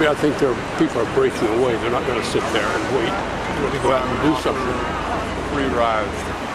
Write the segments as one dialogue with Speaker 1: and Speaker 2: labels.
Speaker 1: Maybe I think their people are breaking away. They're not going to sit there and wait. To go out and do something.
Speaker 2: Free rides.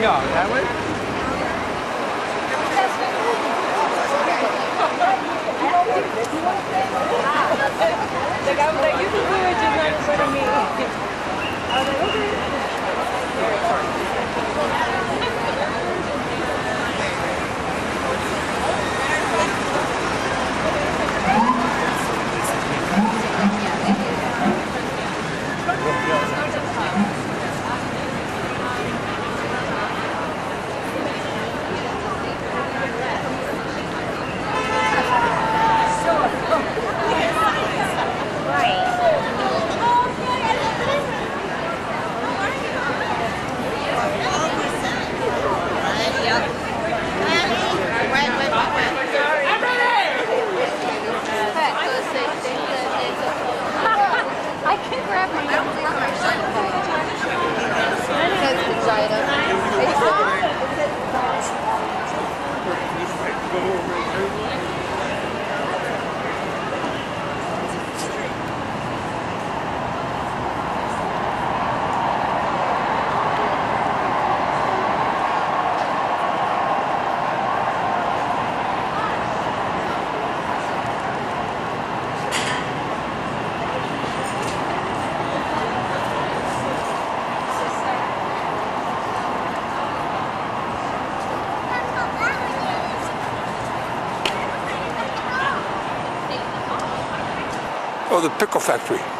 Speaker 3: The guy was like, you can do it, just not in front of me. I was like, okay.
Speaker 1: Oh, the pickle factory.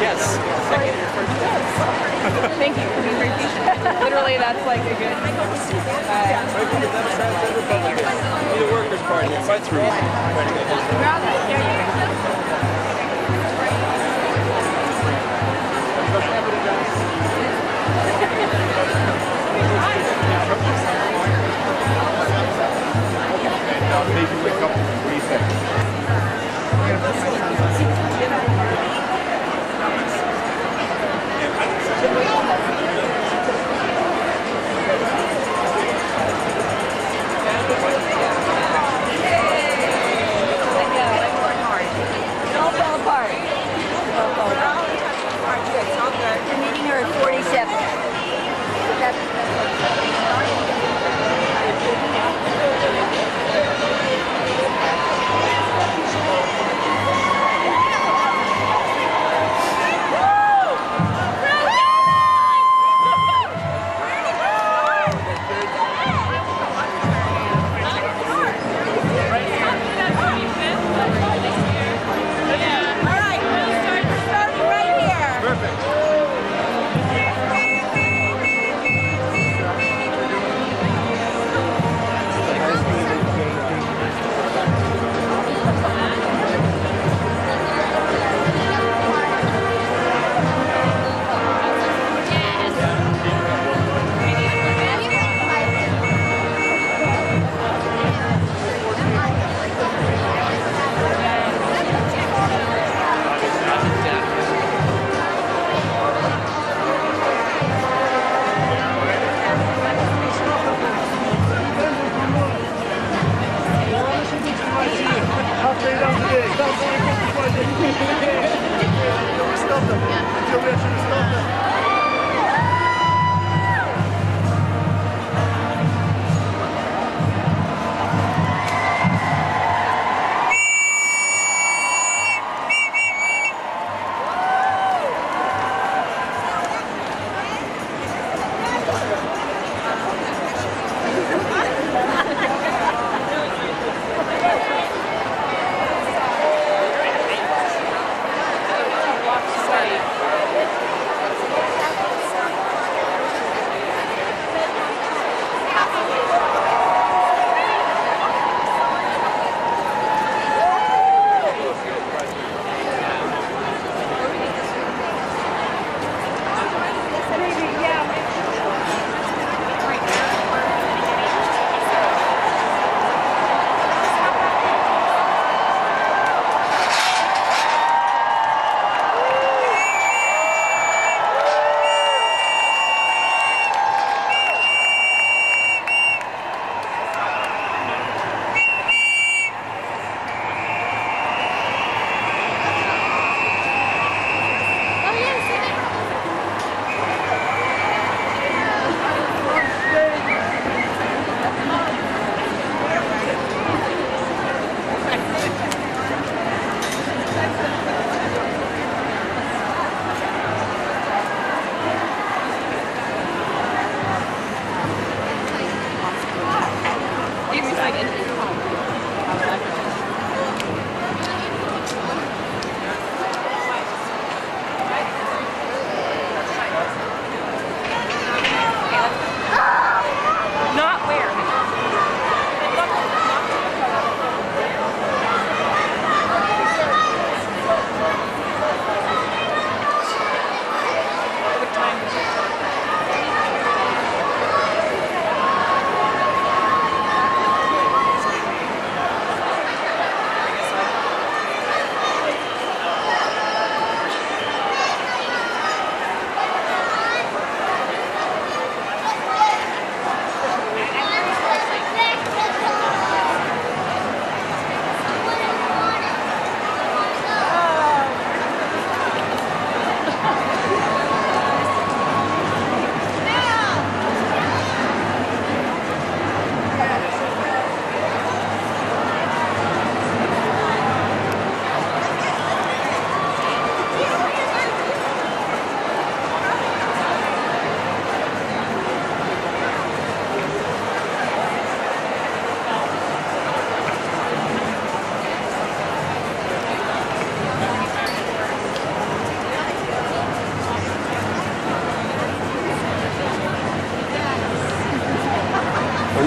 Speaker 4: Yes.
Speaker 5: Thank you. We appreciate it. Literally, that's like a good.
Speaker 4: Uh, Need a workers' party. Fight through.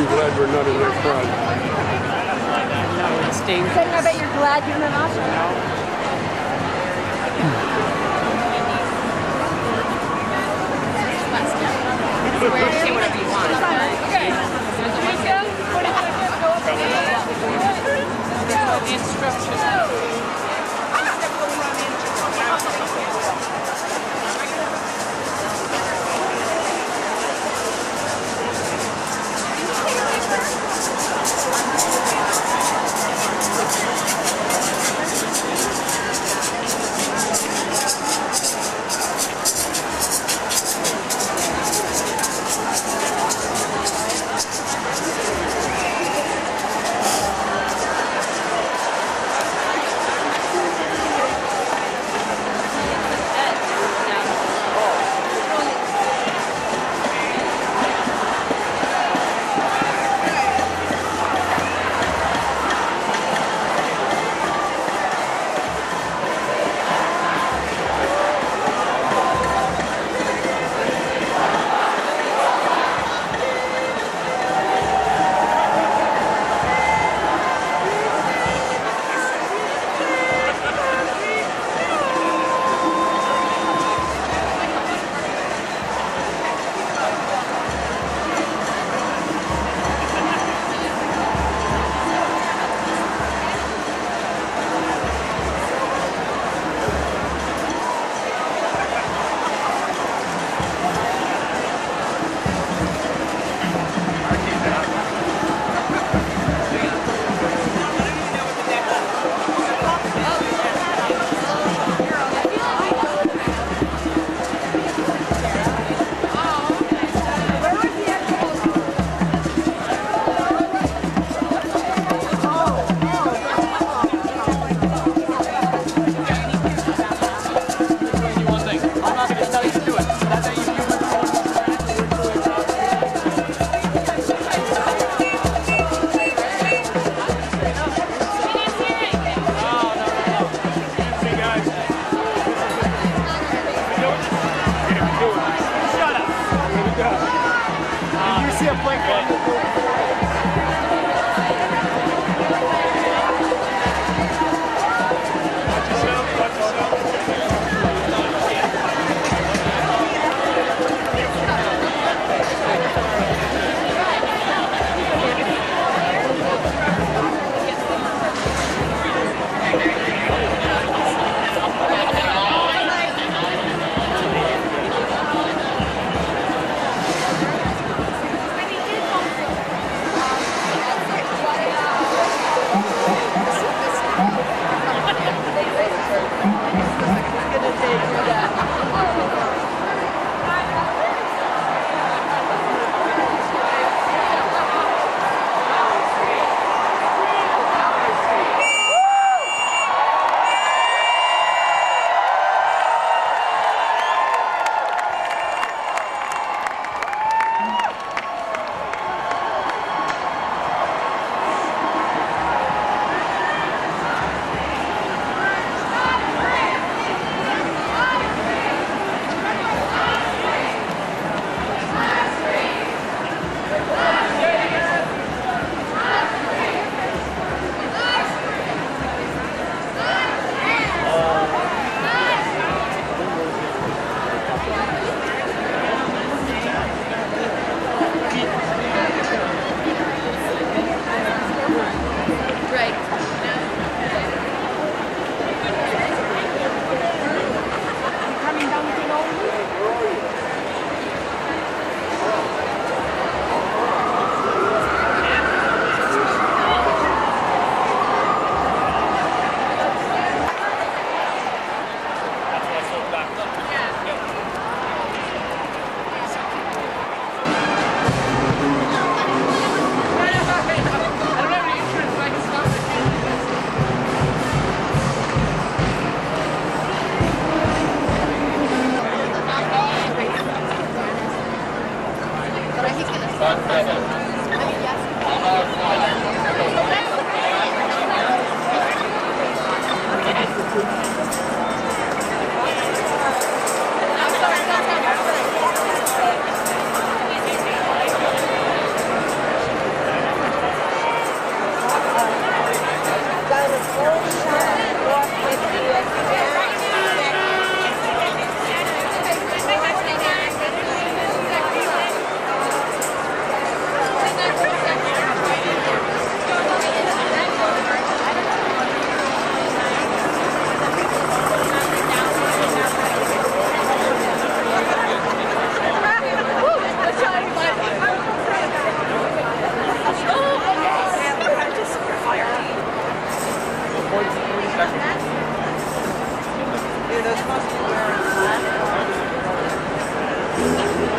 Speaker 1: Glad we're not in their pride.
Speaker 4: No, it's dangerous.
Speaker 3: Saying, I bet you're glad you're not Oscar.
Speaker 4: Say whatever you want.
Speaker 3: Okay. Teresa, 40 seconds, go up.
Speaker 4: The instructions.
Speaker 5: a play.